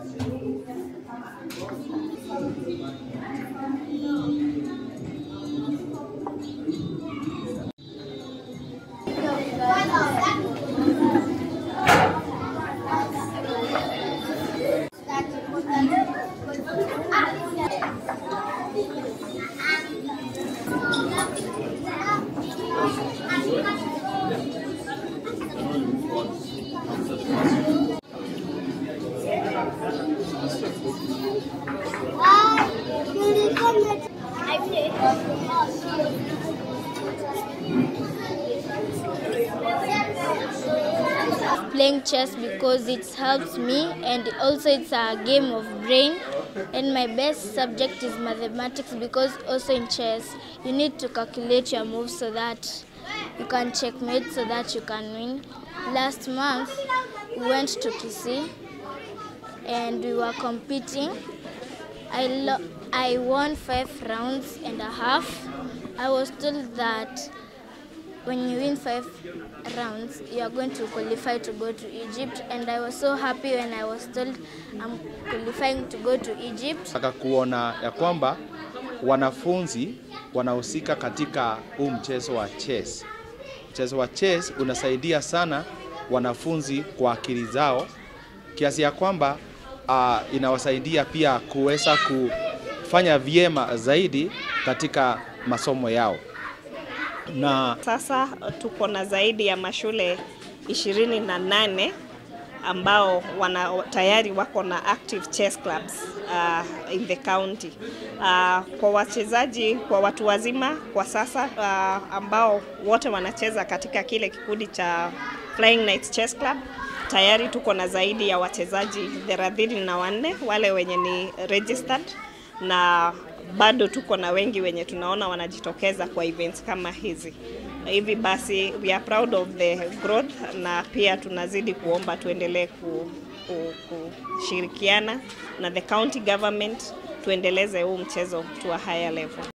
Thank you. Playing chess because it helps me and also it's a game of brain. And my best subject is mathematics because also in chess you need to calculate your moves so that you can checkmate so that you can win. Last month we went to Kisii and we were competing I, lo- I won five rounds and a half I was told that when you win five rounds, you are going to qualify to go to Egypt. And I was so happy when I was told I'm qualifying to go to Egypt. Nataka kuona ya kwamba wanafunzi wanahusika katika huu mchezo wa chess. Mchezo wa chess unasaidia sana wanafunzi kwa akili zao kiasi ya kwamba uh, inawasaidia pia kuweza kufanya vyema zaidi katika masomo yao na Sasa tuko na zaidi ya mashule ishirini na nane ambao wana, tayari wako na active chess clubs uh, in the county. Uh, kwa wachezaji, kwa watu wazima kwa sasa uh, ambao wote wanacheza katika kile kikundi cha Flying Knights Chess Club tayari tuko na zaidi ya wachezaji thelathini na wanne wale wenye ni registered na bado tuko na wengi wenye tunaona wanajitokeza kwa events kama hizi. Hivi basi we are proud of the growth na pia tunazidi kuomba tuendelee ku, ku, kushirikiana na the county government tuendeleze huu mchezo to a higher level.